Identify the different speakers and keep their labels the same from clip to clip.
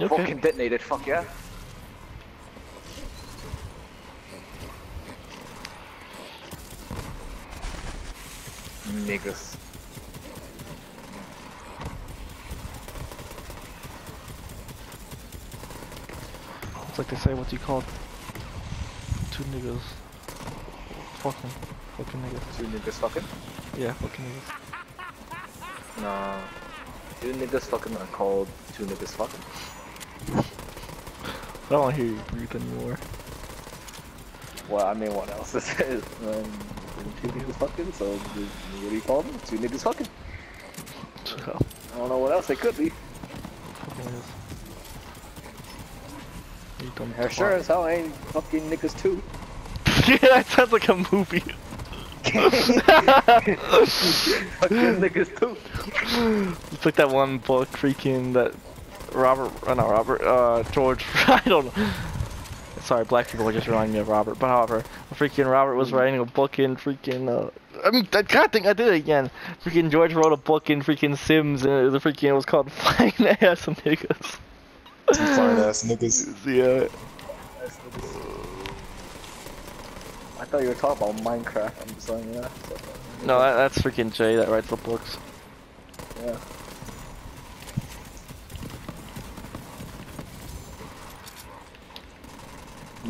Speaker 1: Oh, okay?
Speaker 2: fucking detonated, fuck yeah. Niggas.
Speaker 1: It's like they say, what do you call two niggas? Fucking, fucking niggas.
Speaker 2: Two niggas fucking?
Speaker 1: Yeah, fucking niggas.
Speaker 2: Nah. Two niggas fucking are called two niggas fucking.
Speaker 1: I don't want to hear you breathe anymore.
Speaker 2: Well, I mean, what else is it? Um, two niggas fucking, so what do you call them? Two niggas fucking.
Speaker 1: So,
Speaker 2: I don't know what else they could be.
Speaker 1: fucking niggas. You dumb
Speaker 2: Yeah,
Speaker 1: twat.
Speaker 2: sure as hell ain't fucking niggas too.
Speaker 1: yeah, that sounds like a movie.
Speaker 2: fucking niggas too.
Speaker 1: It's like that one book, freaking that Robert, uh, not Robert, uh, George. I don't know. Sorry, black people are just reminding me of Robert. But however, freaking Robert was writing a book in freaking. Uh, I mean, I God think I did it again. Freaking George wrote a book in freaking Sims, and the freaking it was called Fine Ass Niggas.
Speaker 3: Some fine ass niggas.
Speaker 1: Yeah.
Speaker 2: I thought you were talking about Minecraft. I'm just saying, yeah. So,
Speaker 1: No, that, that's freaking Jay that writes the books.
Speaker 2: yeah.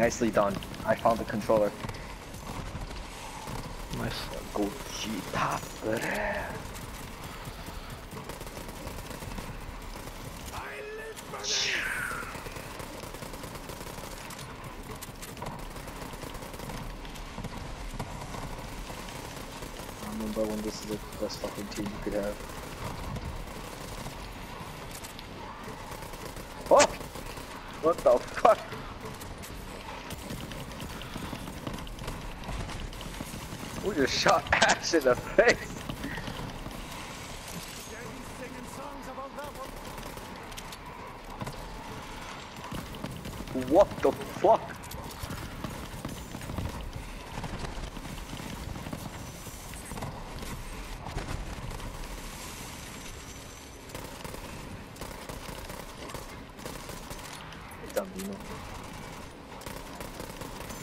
Speaker 2: Nicely done. I found the controller.
Speaker 1: Nice.
Speaker 2: Oh, I remember when this is the best fucking team you could have. Oh! What the fuck? We just shot Ash in the face. What the fuck?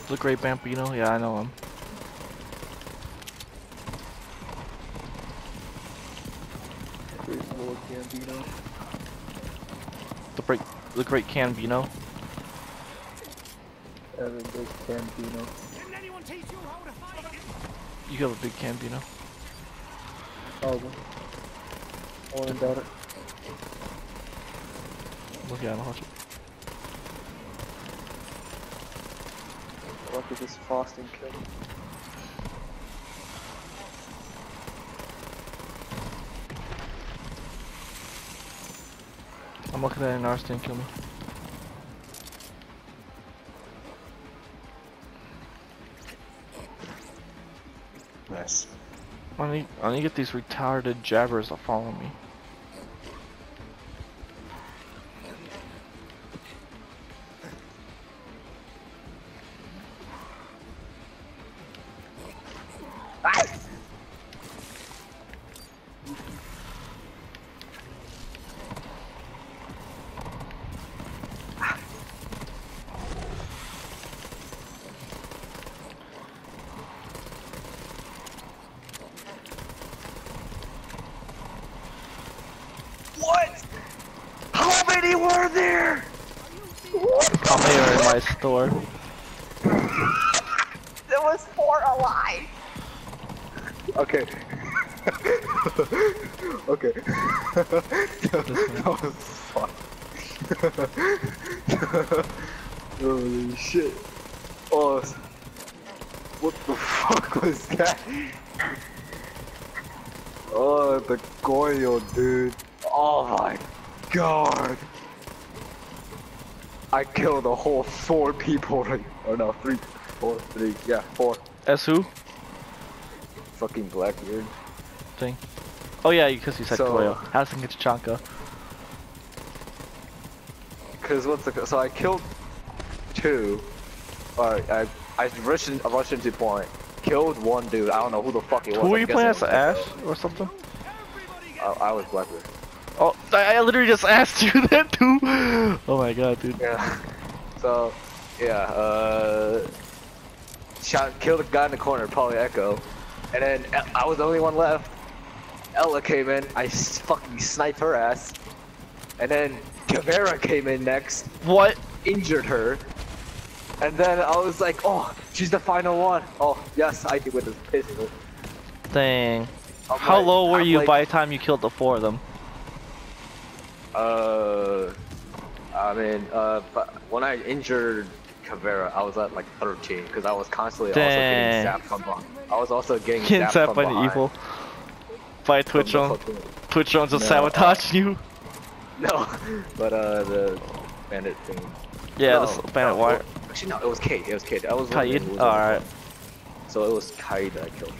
Speaker 1: The Great Bambino. Yeah, I know him.
Speaker 2: Lord Gambino?
Speaker 1: The great, the Great Canbino.
Speaker 2: Evan Big Gambino.
Speaker 1: You have a big Canbino.
Speaker 2: Oh, I doubt it.
Speaker 1: Look at him, watch it.
Speaker 2: What did this frosting kill?
Speaker 1: I'm looking at an Arsene kill me.
Speaker 3: Nice.
Speaker 1: I need, I need to get these retarded jabbers to follow me.
Speaker 2: How many were there?
Speaker 1: How many are in my store?
Speaker 2: There was four alive. Okay. okay. that was fun. Holy shit. Oh. What the fuck was that? Oh, the Goyo, dude. Oh my god. I killed a whole four people, right? Or no, three, four, three, yeah, four.
Speaker 1: S who?
Speaker 2: Fucking Blackbeard.
Speaker 1: Thing. Oh yeah, because you said
Speaker 2: So-
Speaker 1: was thinking Tachanka.
Speaker 2: Cause what's the so I killed two. Or I I rushed in, I rushed into point. Killed one dude. I don't know who the fuck it was.
Speaker 1: Who were you playing as? Ash or something?
Speaker 2: I, I was Blackbeard.
Speaker 1: Oh, I, literally just asked you that too. Oh my god, dude.
Speaker 2: Yeah. So, yeah, uh, shot, killed a guy in the corner, probably Echo, and then I was the only one left. Ela came in, I fucking sniped her ass, and then Caveira came in next,
Speaker 1: What?
Speaker 2: injured her, and then I was like, oh, she's the final one. Oh, yes, I did with this pistol.
Speaker 1: Dang.
Speaker 2: I'm
Speaker 1: How
Speaker 2: like-
Speaker 1: low were
Speaker 2: I'm
Speaker 1: you
Speaker 2: like,
Speaker 1: by the time you killed the four of them?
Speaker 2: Uh, I mean, uh, when I injured Caveira, I was at like 13 because I was constantly also getting zapped from behind. I was also getting
Speaker 1: Getting
Speaker 2: zapped
Speaker 1: zapped
Speaker 2: from
Speaker 1: by the evil. By Twitch on. Twitch on just
Speaker 2: No,
Speaker 1: sabotaging you.
Speaker 2: No, but uh, the bandit thing.
Speaker 1: Yeah,
Speaker 2: no,
Speaker 1: this bandit
Speaker 2: no,
Speaker 1: wire.
Speaker 2: Actually, no, it was Kate. It was Kate. I was
Speaker 1: Kaid? Alright.
Speaker 2: So it was Kaid that I killed.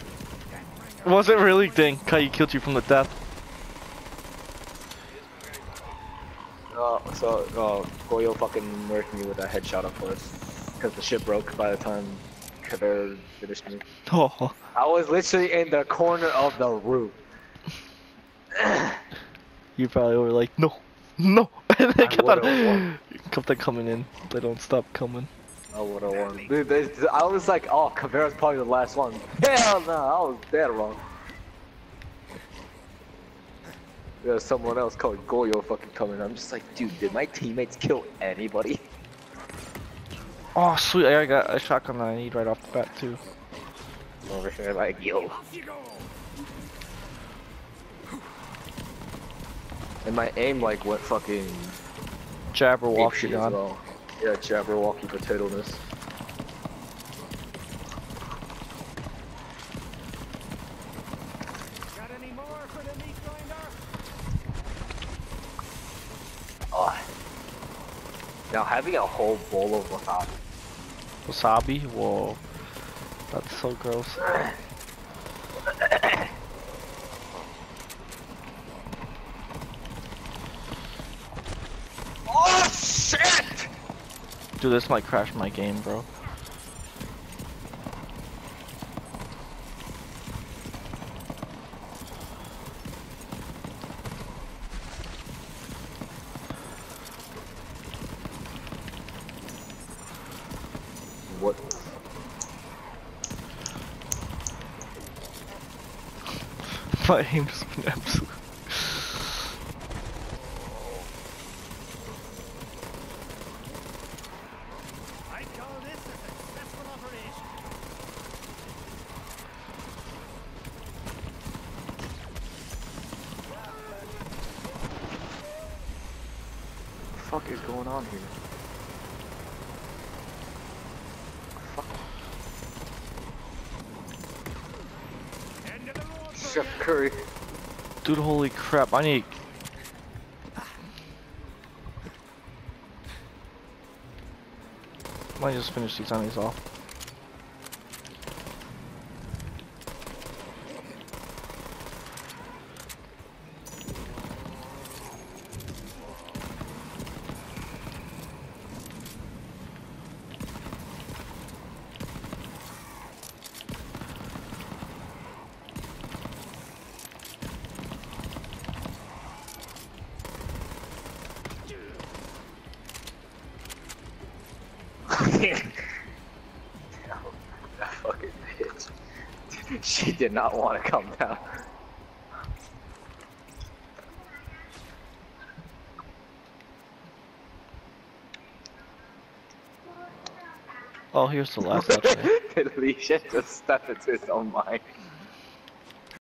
Speaker 1: Was it really? Dang, Kai killed you from the death.
Speaker 2: Uh, so uh, Goyo fucking murked me with a headshot of course. because the ship broke by the time Caveira finished me.
Speaker 1: Oh,
Speaker 2: I was literally in the corner of the room.
Speaker 1: you probably were like, no, no. And they kept on, kept on coming in. They don't stop coming.
Speaker 2: I would have won. Dude, they, I was like, oh, Caveira's probably the last one. Hell no, I was dead wrong. There's someone else called Goyo fucking coming. I'm just like, dude, did my teammates kill anybody?
Speaker 1: Oh, sweet. I got a shotgun that I need right off the bat, too.
Speaker 2: I'm Over here, like, yo. And my aim like went fucking
Speaker 1: Jabberwocky
Speaker 2: as well. Yeah, Jabberwocky potato-ness.
Speaker 4: Got
Speaker 2: Now having a whole bowl of wasabi.
Speaker 1: Wasabi? Whoa. That's so gross.
Speaker 2: Oh shit!
Speaker 1: Dude, this might crash my game, bro.
Speaker 2: What?
Speaker 1: My aim just went absolute.
Speaker 4: I call this a successful operation.
Speaker 2: the fuck is going on here? Fuck.
Speaker 4: End of the road for
Speaker 2: Chef Curry.
Speaker 1: Dude, holy crap. I need. Might just finish these enemies off.
Speaker 2: She did not want to come down.
Speaker 1: Oh, here's the last actually.
Speaker 2: Alicia just stepped into his own mind.